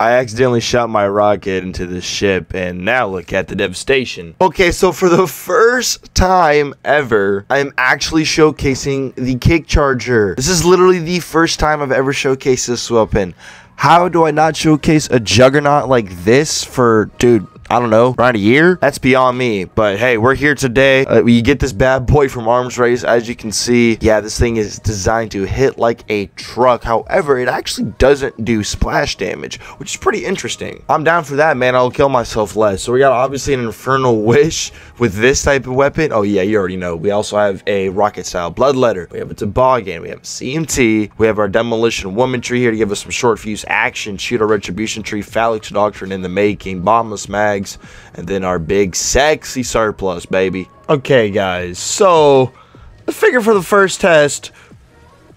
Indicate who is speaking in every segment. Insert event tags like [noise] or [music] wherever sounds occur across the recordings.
Speaker 1: I accidentally shot my rocket into the ship, and now look at the devastation. Okay, so for the first time ever, I'm actually showcasing the Kickcharger. This is literally the first time I've ever showcased this weapon. How do I not showcase a juggernaut like this for, dude, I don't know, around a year? That's beyond me. But hey, we're here today. Uh, you get this bad boy from Arms Race. As you can see, yeah, this thing is designed to hit like a truck. However, it actually doesn't do splash damage, which is pretty interesting. I'm down for that, man. I'll kill myself less. So we got obviously an Infernal [laughs] Wish with this type of weapon. Oh yeah, you already know. We also have a rocket style Bloodletter. We have a Toboggan. We have a CMT. We have our Demolition Woman tree here to give us some short fuse action. Shoot our Retribution tree. Phalanx Doctrine in the making. Bottomless Mag and then our big sexy surplus, baby. Okay, guys, so the figure for the first test.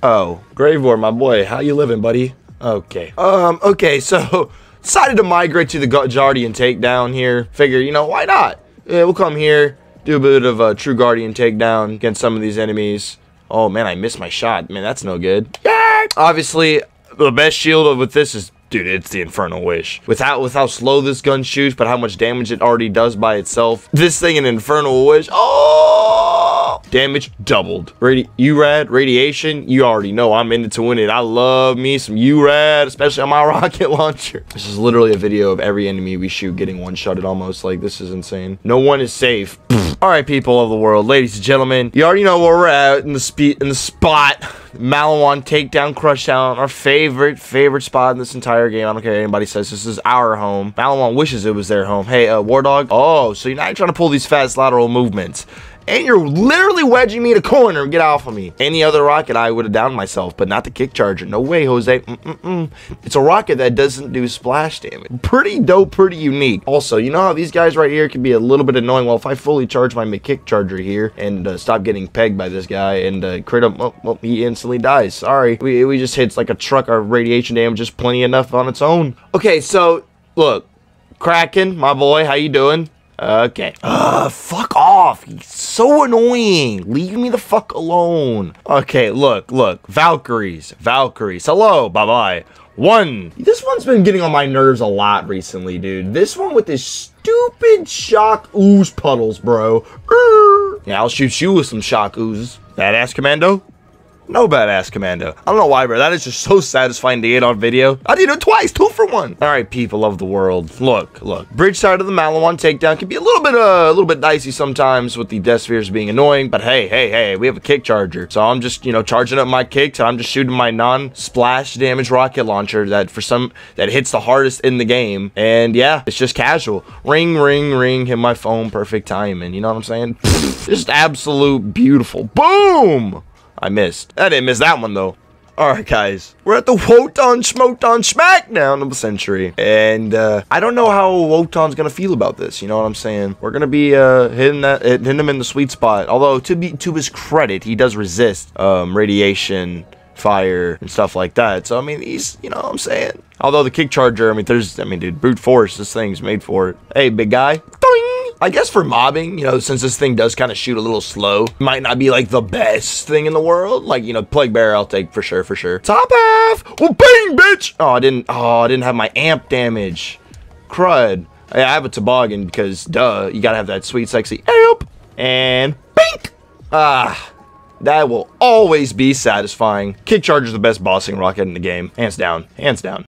Speaker 1: Oh, Graveward, my boy, how you living, buddy? Okay. Um, okay, so [laughs] decided to migrate to the Guardian takedown here. Figure, you know, why not? Yeah, we'll come here, do a bit of a true Guardian takedown against some of these enemies. Oh man, I missed my shot. Man, that's no good. Yeah. Obviously, the best shield with this is Dude, it's the Infernal Wish. Without with how slow this gun shoots, but how much damage it already does by itself. This thing an Infernal Wish. Oh! Damage doubled. Radi URAD, radiation, you already know I'm in it to win it. I love me some URAD, especially on my [laughs] rocket launcher. This is literally a video of every enemy we shoot getting one-shotted almost. Like, this is insane. No one is safe. Alright, people of the world, ladies and gentlemen, you already know where we're at in the speed in the spot. Maliwan takedown, crush down, our favorite, favorite spot in this entire game. I don't care anybody says this is our home. Maliwan wishes it was their home. Hey, uh, War Dog. Oh, so you're not trying to pull these fast lateral movements and you're literally wedging me a corner. Get off of me. Any other rocket, I would have downed myself, but not the Kickcharger. No way, Jose. Mm -mm -mm. It's a rocket that doesn't do splash damage. Pretty dope, pretty unique. Also, you know how these guys right here can be a little bit annoying? Well, if I fully charge my Kickcharger here and uh, stop getting pegged by this guy and uh, crit him, he instantly dies. Sorry. We, we just hits like a truck. Our radiation damage just plenty enough on its own. Okay, so, look. Kraken, my boy, how you doing? Okay. Ugh, fuck off. He's so annoying. Leave me the fuck alone. Okay, look, look. Valkyries. Valkyries. Hello. Bye-bye. One. This one's been getting on my nerves a lot recently, dude. This one with this stupid shock ooze puddles, bro. Yeah, I'll shoot you with some shock oozes. Badass commando. No badass commando. I don't know why, bro. That is just so satisfying to get on video. I did it twice, two for one. All right, people of the world. Look, look. Bridge side of the Maliwan takedown can be a little bit, uh, a little bit dicey sometimes with the death spheres being annoying. But hey, hey, hey, we have a Kickcharger. So I'm just, you know, charging up my kicks. I'm just shooting my non-splash damage rocket launcher that for some that hits the hardest in the game. And yeah, it's just casual. Ring, ring, ring. Hit my phone. Perfect timing. You know what I'm saying? [laughs] just absolute beautiful. Boom. I missed. I didn't miss that one, though. Alright, guys. We're at the Wotan Schmotan Smackdown of the century. And, uh, I don't know how Wotan's gonna feel about this, you know what I'm saying? We're gonna be, uh, hitting that, hitting him in the sweet spot. Although, to be, to his credit, he does resist, um, radiation, fire, and stuff like that. So, I mean, he's, you know what I'm saying? Although the Kickcharger, I mean, there's, I mean, dude, brute force, this thing's made for it. Hey, big guy. I guess for mobbing, you know, since this thing does kind of shoot a little slow, might not be like the best thing in the world. Like, you know, Plague Bear I'll take for sure, for sure. Top half! Well, bang, bitch! Oh, I didn't, oh, I didn't have my amp damage. Crud. I have a toboggan because, duh, you gotta have that sweet, sexy amp. And bink! Ah, that will always be satisfying. Kickcharger's the best bossing rocket in the game. Hands down. Hands down.